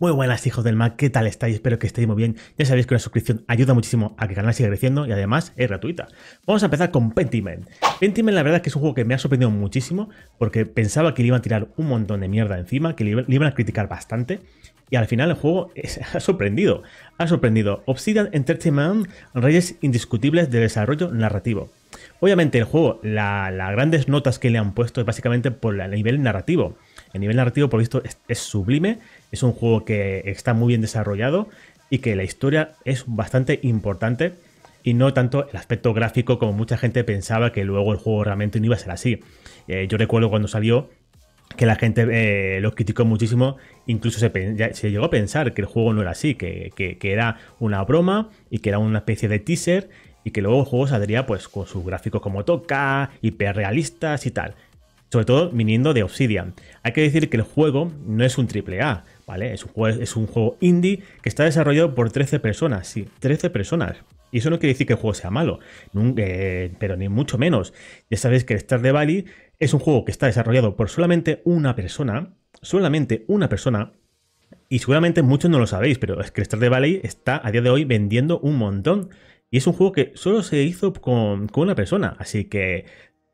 Muy buenas hijos del Mac, ¿qué tal estáis? Espero que estéis muy bien. Ya sabéis que una suscripción ayuda muchísimo a que el canal siga creciendo y además es gratuita. Vamos a empezar con Pentiment. Pentiment la verdad es que es un juego que me ha sorprendido muchísimo porque pensaba que le iban a tirar un montón de mierda encima, que le iban a criticar bastante y al final el juego ha sorprendido. Ha sorprendido. Obsidian Entertainment, reyes indiscutibles de desarrollo narrativo. Obviamente el juego, las grandes notas que le han puesto es básicamente por el nivel narrativo. El nivel narrativo, por visto, es, sublime. Es un juego que está muy bien desarrollado y que la historia es bastante importante y no tanto el aspecto gráfico como mucha gente pensaba que luego el juego realmente no iba a ser así. Eh, yo recuerdo cuando salió que la gente eh, lo criticó muchísimo, incluso se, llegó a pensar que el juego no era así, que, que, era una broma y que era una especie de teaser y que luego el juego saldría pues con sus gráficos como toca, hiperrealistas y tal sobre todo viniendo de Obsidian. Hay que decir que el juego no es un triple A, ¿vale? Es un, juego, indie que está desarrollado por 13 personas, sí, 13 personas. Y eso no quiere decir que el juego sea malo, eh, pero ni mucho menos. Ya sabéis que Star de Valley es un juego que está desarrollado por solamente una persona, solamente una persona, y seguramente muchos no lo sabéis, pero es que Star de Valley está a día de hoy vendiendo un montón. Y es un juego que solo se hizo con una persona, así que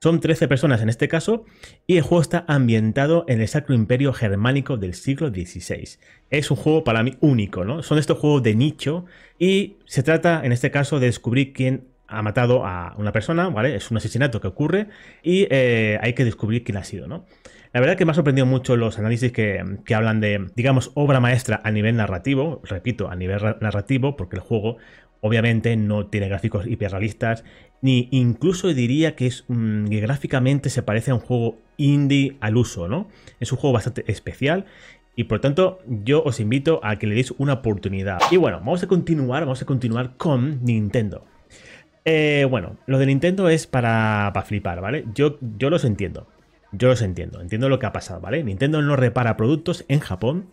son 13 personas en este caso y el juego está ambientado en el Sacro Imperio Germánico del siglo XVI. Es un juego para mí único, ¿no? Son estos juegos de nicho y se trata en este caso de descubrir quién ha matado a una persona, ¿vale? Es un asesinato que ocurre y eh, hay que descubrir quién ha sido, ¿no? La verdad que me ha sorprendido mucho los análisis que, que, hablan de, digamos, obra maestra a nivel narrativo, repito, a nivel narrativo, porque el juego obviamente no tiene gráficos hiperrealistas, ni incluso diría que es mm, gráficamente se parece a un juego indie al uso, ¿no? Es un juego bastante especial y por tanto yo os invito a que le deis una oportunidad. Y bueno, vamos a continuar, vamos a continuar con Nintendo. Eh, bueno, lo de Nintendo es para, flipar, ¿vale? Yo, yo los entiendo. Yo los entiendo, entiendo lo que ha pasado, ¿vale? Nintendo no repara productos en Japón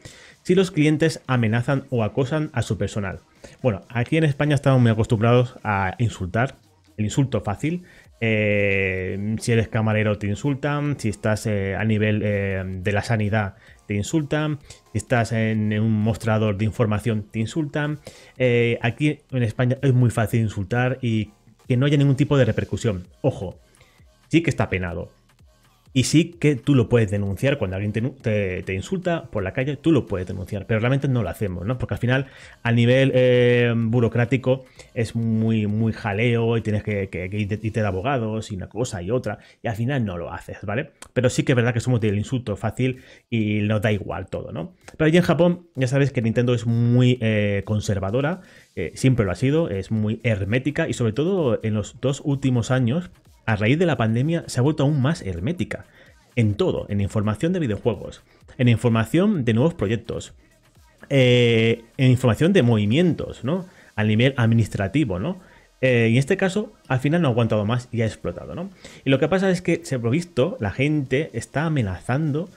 si los clientes amenazan o acosan a su personal. Bueno, aquí en España estamos muy acostumbrados a insultar el insulto fácil. Eh, si eres camarero te insultan, si estás eh, a nivel eh, de la sanidad te insultan, si estás en, un mostrador de información te insultan. aquí en España es muy fácil insultar y que no haya ningún tipo de repercusión. Ojo, sí que está penado. Y sí que tú lo puedes denunciar cuando alguien te, insulta por la calle, tú lo puedes denunciar, pero realmente no lo hacemos, ¿no? Porque al final, a nivel eh, burocrático, es muy, muy jaleo y tienes que, que, irte de abogados y una cosa y otra, y al final no lo haces, ¿vale? Pero sí que es verdad que somos del insulto fácil y nos da igual todo, ¿no? Pero allí en Japón, ya sabes que Nintendo es muy eh, conservadora, eh, siempre lo ha sido, es muy hermética y sobre todo en los dos últimos años a raíz de la pandemia se ha vuelto aún más hermética. En todo, en información de videojuegos, en información de nuevos proyectos, eh, en información de movimientos, ¿no? A nivel administrativo, ¿no? Eh, y en este caso, al final no ha aguantado más y ha explotado, ¿no? Y lo que pasa es que, se ha visto, la gente está amenazando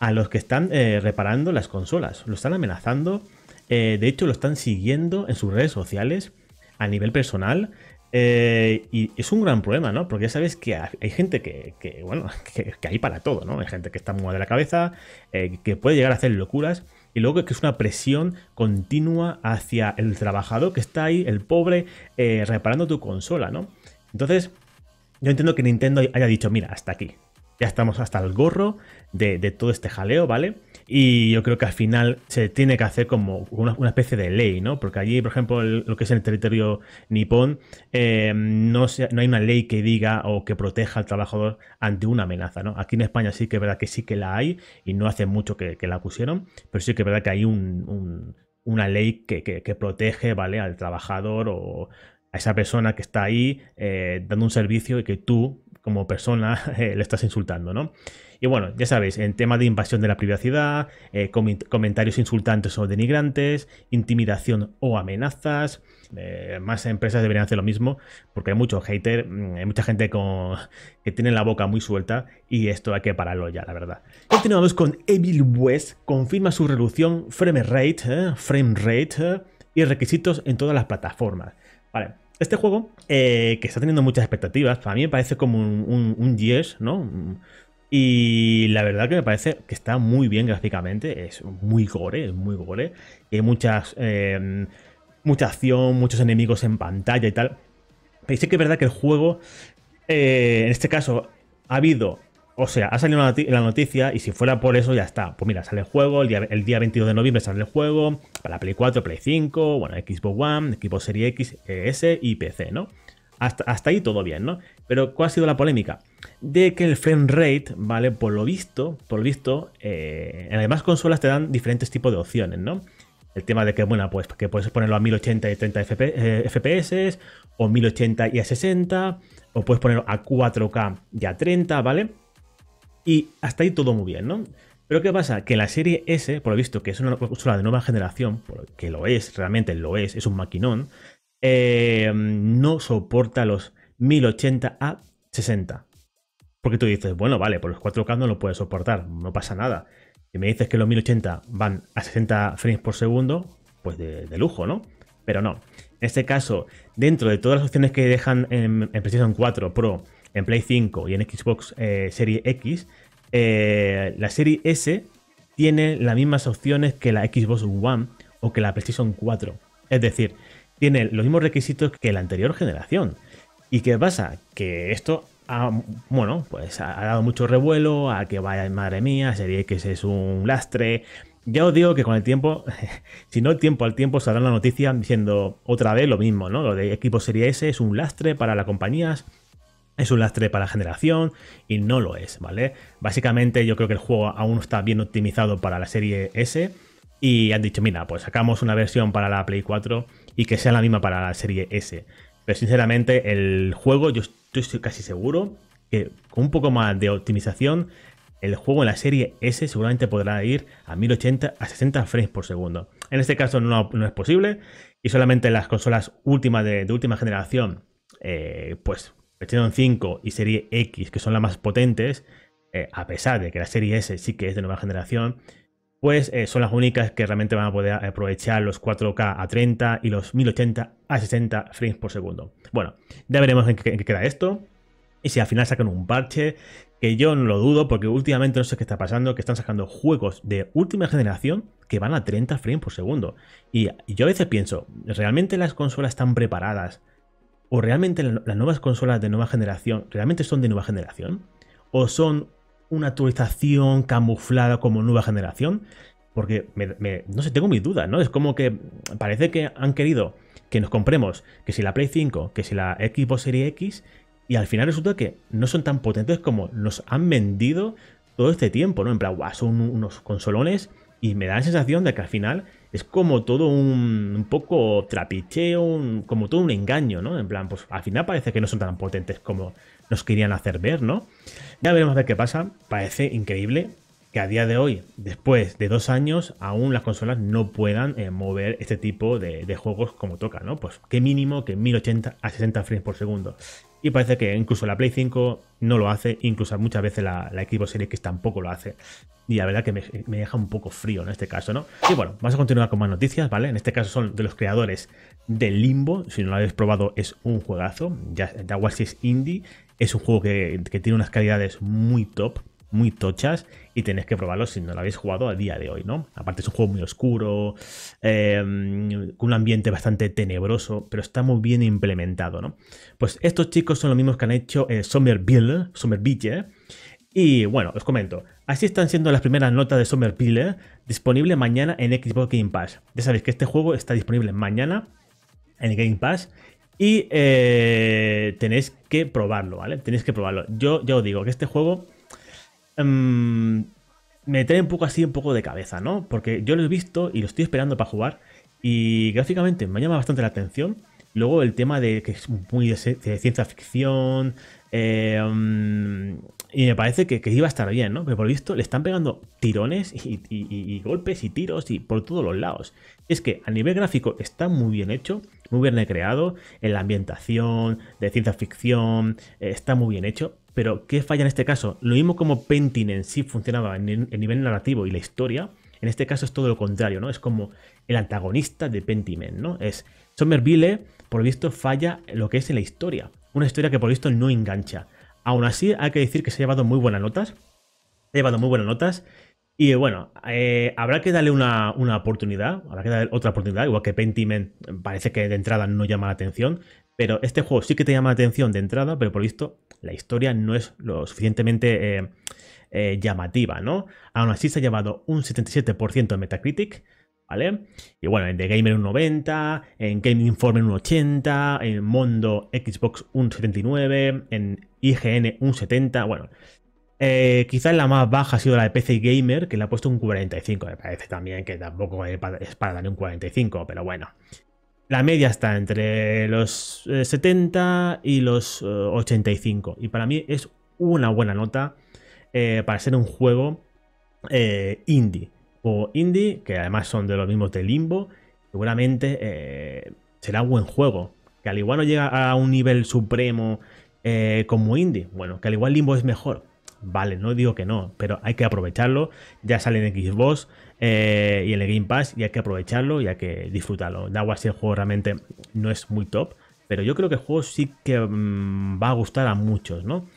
a los que están eh, reparando las consolas. Lo están amenazando. de hecho, lo están siguiendo en sus redes sociales a nivel personal. Eh, y es un gran problema, ¿no? Porque ya sabes que hay gente que, bueno, que, hay para todo, ¿no? Hay gente que está muy de la cabeza, eh, que puede llegar a hacer locuras, y luego que es una presión continua hacia el trabajador que está ahí, el pobre, eh, reparando tu consola, ¿no? Entonces, yo entiendo que Nintendo haya dicho, mira, hasta aquí. Ya estamos hasta el gorro de, todo este jaleo, ¿vale? Y yo creo que al final se tiene que hacer como una, especie de ley, ¿no? Porque allí, por ejemplo, lo que es el territorio nipón, eh, no, no hay una ley que diga o que proteja al trabajador ante una amenaza, ¿no? Aquí en España sí que es verdad que sí que la hay y no hace mucho que, la pusieron, pero sí que es verdad que hay una ley que, protege, ¿vale? Al trabajador o a esa persona que está ahí eh, dando un servicio y que tú, como persona, eh, le estás insultando, ¿no? Y bueno, ya sabéis, en tema de invasión de la privacidad, eh, comentarios insultantes o denigrantes, intimidación o amenazas. Más empresas deberían hacer lo mismo porque hay mucho hater, mm, hay mucha gente con, que tiene la boca muy suelta y esto hay que pararlo ya, la verdad. Continuamos con Evil West, confirma su reducción frame rate, frame rate y requisitos en todas las plataformas. Vale, este juego, que está teniendo muchas expectativas, para mí me parece como un, un, yes, ¿no? Y la verdad que me parece que está muy bien gráficamente, es muy gore, es muy gore. Hay muchas, em, mucha acción, muchos enemigos en pantalla y tal. Pero sí que es verdad que el juego, eh, en este caso, ha habido o sea, ha salido la noticia y si fuera por eso ya está. Pues mira, sale el juego, el día, el día 22 de noviembre sale el juego, para Play 4, Play 5, bueno, Xbox One, Xbox Series X, S y PC, ¿no? Hasta, hasta, ahí todo bien, ¿no? Pero ¿cuál ha sido la polémica? De que el frame rate, ¿vale? Por lo visto, por lo visto, eh, en las demás consolas te dan diferentes tipos de opciones, ¿no? El tema de que, bueno, pues que puedes ponerlo a 1080 y 30 FPS, o 1080 y a 60, o puedes ponerlo a 4K y a 30, ¿vale? Y hasta ahí todo muy bien, ¿no? Pero ¿qué pasa? Que la serie S, por lo visto, que es una consola de nueva generación, que lo es, realmente lo es, es un maquinón, eh, no soporta los 1080 a 60. Porque tú dices, bueno, vale, por los 4K no lo puedes soportar, no pasa nada. Si me dices que los 1080 van a 60 frames por segundo, pues de, lujo, ¿no? Pero no. En este caso, dentro de todas las opciones que dejan en, en PlayStation 4 Pro en Play 5 y en Xbox eh, Serie X, eh, la Serie S tiene las mismas opciones que la Xbox One o que la PlayStation 4. Es decir, tiene los mismos requisitos que la anterior generación. ¿Y qué pasa? Que esto ha, bueno, pues ha, dado mucho revuelo a que vaya, madre mía, Serie X es un lastre. Ya os digo que con el tiempo, si no el tiempo al tiempo, saldrá la noticia diciendo otra vez lo mismo, ¿no? Lo de Xbox Serie S es un lastre para las compañías es un lastre para la generación y no lo es, ¿vale? Básicamente yo creo que el juego aún está bien optimizado para la serie S y han dicho, mira, pues sacamos una versión para la Play 4 y que sea la misma para la serie S. Pero sinceramente el juego yo estoy casi seguro que con un poco más de optimización el juego en la serie S seguramente podrá ir a 1080 a 60 frames por segundo. En este caso no, es posible y solamente las consolas últimas de, última generación eh, pues PlayStation 5 y Serie X, que son las más potentes, eh, a pesar de que la Serie S sí que es de nueva generación, pues eh, son las únicas que realmente van a poder aprovechar los 4K a 30 y los 1080 a 60 frames por segundo. Bueno, ya veremos en qué, queda esto. Y si al final sacan un parche, que yo no lo dudo, porque últimamente no sé qué está pasando, que están sacando juegos de última generación que van a 30 frames por segundo. y yo a veces pienso, ¿realmente las consolas están preparadas ¿O realmente las nuevas consolas de nueva generación realmente son de nueva generación? ¿O son una actualización camuflada como nueva generación? Porque, no sé, tengo mis dudas, ¿no? Es como que parece que han querido que nos compremos que si la Play 5, que si la Xbox Series X, y al final resulta que no son tan potentes como nos han vendido todo este tiempo, ¿no? En plan, guau, son unos consolones y me da la sensación de que al final es como todo un, poco trapicheo, como todo un engaño, ¿no? En plan, pues al final parece que no son tan potentes como nos querían hacer ver, ¿no? Ya veremos a ver qué pasa. Parece increíble que a día de hoy, después de dos años, aún las consolas no puedan eh, mover este tipo de, de, juegos como toca, ¿no? Pues qué mínimo que 1080 a 60 frames por segundo. Y parece que incluso la Play 5 no lo hace, incluso muchas veces la, la Xbox Series X tampoco lo hace. Y la verdad que me, deja un poco frío en este caso, ¿no? Y bueno, vamos a continuar con más noticias, ¿vale? En este caso son de los creadores de Limbo. Si no lo habéis probado, es un juegazo. Ya, es indie. Es un juego que, que tiene unas calidades muy top muy tochas y tenéis que probarlo si no lo habéis jugado a día de hoy, ¿no? Aparte es un juego muy oscuro, em, con un ambiente bastante tenebroso, pero está muy bien implementado, ¿no? Pues estos chicos son los mismos que han hecho eh, Somerville, Somerville, y bueno, os comento, así están siendo las primeras notas de Somerville, disponible mañana en Xbox Game Pass. Ya sabéis que este juego está disponible mañana en Game Pass y eh, tenéis que probarlo, ¿vale? Tenéis que probarlo. Yo ya os digo que este juego Em, me trae un poco así, un poco de cabeza, ¿no? Porque yo lo he visto y lo estoy esperando para jugar y gráficamente me llama bastante la atención. Luego el tema de que es muy de, ciencia ficción em, y me parece que, iba a estar bien, ¿no? Pero por visto le están pegando tirones y, golpes y tiros y por todos los lados. Es que a nivel gráfico está muy bien hecho, muy bien recreado, en la ambientación de ciencia ficción eh, está muy bien hecho, pero, ¿qué falla en este caso? Lo mismo como Painting en sí funcionaba en el nivel narrativo y la historia, en este caso es todo lo contrario, ¿no? Es como el antagonista de Pentiment, ¿no? Es Somerville, por visto, falla lo que es en la historia. Una historia que por visto no engancha. Aún así, hay que decir que se ha llevado muy buenas notas Ha llevado muy buenas notas. Y bueno, eh, habrá que darle una, oportunidad, habrá que darle otra oportunidad, igual que Pentiment parece que de entrada no llama la atención, pero este juego sí que te llama la atención de entrada, pero por visto la historia no es lo suficientemente eh, eh, llamativa, ¿no? Aún así se ha llevado un 77% en Metacritic, ¿vale? Y bueno, en The Gamer un 90, en Game Informer un 80, en Mondo Xbox un 79, en IGN un 70, bueno. Eh, quizás la más baja ha sido la de PC Gamer, que le ha puesto un 45. Me parece también que tampoco es para darle un 45, pero bueno. La media está entre los 70 y los 85. Y para mí es una buena nota eh, para ser un juego eh, indie. O indie, que además son de los mismos de Limbo, seguramente eh, será un buen juego. Que al igual no llega a un nivel supremo como indie. Bueno, que al igual Limbo es mejor. Vale, no digo que no, pero hay que aprovecharlo. Ya sale en Xbox y en el Game Pass y hay que aprovecharlo y hay que disfrutarlo. Da igual si el juego realmente no es muy top, pero yo creo que el juego sí que mm, va a gustar a muchos, ¿no?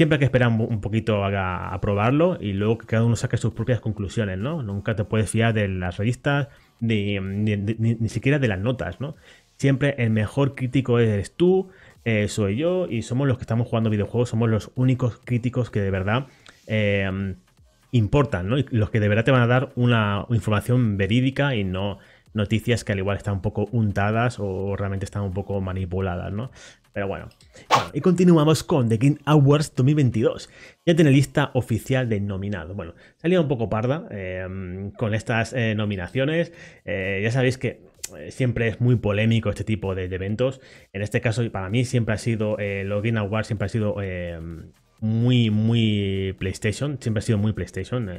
siempre hay que esperar un poquito a, probarlo y luego que cada uno saque sus propias conclusiones, ¿no? Nunca te puedes fiar de las revistas ni, ni, siquiera de las notas, ¿no? Siempre el mejor crítico eres tú, eh, soy yo y somos los que estamos jugando videojuegos, somos los únicos críticos que de verdad eh, importan, ¿no? Y los que de verdad te van a dar una información verídica y no noticias que al igual están un poco untadas o realmente están un poco manipuladas, ¿no? Pero bueno. y continuamos con The Game Awards 2022. Ya tiene lista oficial de nominados. Bueno, salía un poco parda em, con estas eh, nominaciones. Eh, ya sabéis que eh, siempre es muy polémico este tipo de, eventos. En este caso, para mí siempre ha sido, los Game Awards siempre ha sido em, muy, muy PlayStation, siempre ha sido muy PlayStation, no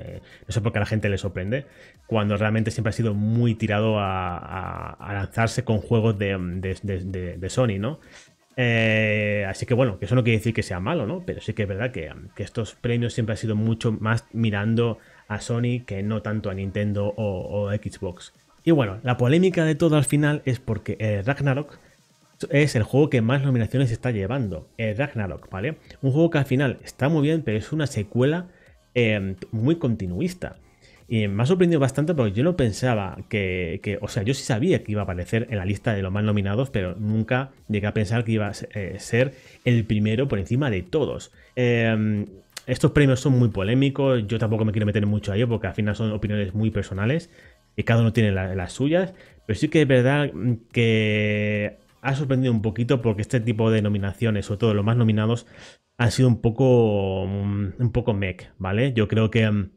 sé por qué a la gente le sorprende, cuando realmente siempre ha sido muy tirado a, lanzarse con juegos de, de, Sony, ¿no? Eh, así que bueno, que eso no quiere decir que sea malo, ¿no? Pero sí que es verdad que, estos premios siempre han sido mucho más mirando a Sony que no tanto a Nintendo o, Xbox. Y bueno, la polémica de todo al final es porque eh, Ragnarok es el juego que más nominaciones está llevando. Eh, Ragnarok, ¿vale? Un juego que al final está muy bien, pero es una secuela muy continuista. Y me ha sorprendido bastante porque yo no pensaba que, o sea, yo sí sabía que iba a aparecer en la lista de los más nominados, pero nunca llegué a pensar que iba a eh, ser el primero por encima de todos. Em, estos premios son muy polémicos, yo tampoco me quiero meter mucho a ello porque al final son opiniones muy personales y cada uno tiene las suyas, pero sí que es verdad que ha sorprendido un poquito porque este tipo de nominaciones, sobre todo los más nominados, han sido un poco, un poco mech, ¿vale? Yo creo que em,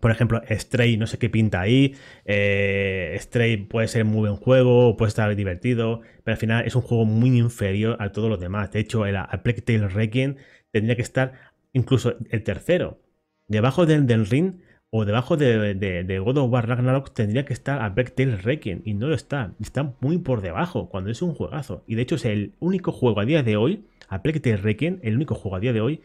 por ejemplo, Stray, no sé qué pinta ahí. Eh, Stray puede ser muy buen juego, puede estar divertido, pero al final es un juego muy inferior a todos los demás. De hecho, el, el Plague tendría que estar incluso el tercero. Debajo del, del Ring o debajo de, God of War Ragnarok tendría que estar a Tale Requiem y no lo está. Está muy por debajo cuando es un juegazo. Y de hecho es el único juego a día de hoy, a Tale Requiem, el único juego a día de hoy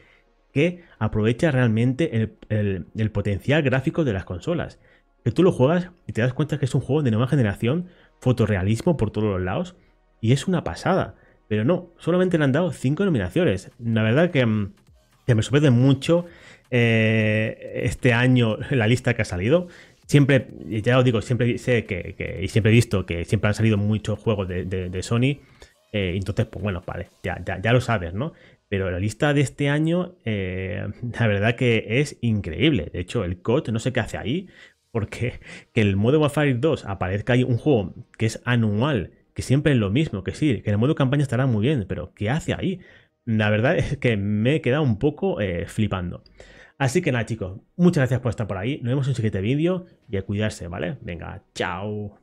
que aprovecha realmente el, potencial gráfico de las consolas. Que tú lo juegas y te das cuenta que es un juego de nueva generación, fotorrealismo por todos los lados, y es una pasada. Pero no, solamente le han dado 5 nominaciones. La verdad que, mm, me sorprende mucho eh, este año la lista que ha salido. Siempre, ya os digo, siempre sé que, y siempre he visto que siempre han salido muchos juegos de, Sony. Eh, entonces, pues bueno, vale, ya, ya, lo sabes, ¿no? Pero la lista de este año, eh, la verdad que es increíble. De hecho, el COD no sé qué hace ahí, porque que el modo Warfare 2 aparezca ahí un juego que es anual, que siempre es lo mismo, que sí, que el modo campaña estará muy bien, pero ¿qué hace ahí? La verdad es que me he quedado un poco flipando. Así que nada, chicos, muchas gracias por estar por ahí. Nos vemos en un siguiente vídeo y a cuidarse, ¿vale? Venga, chao.